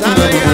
Rosa.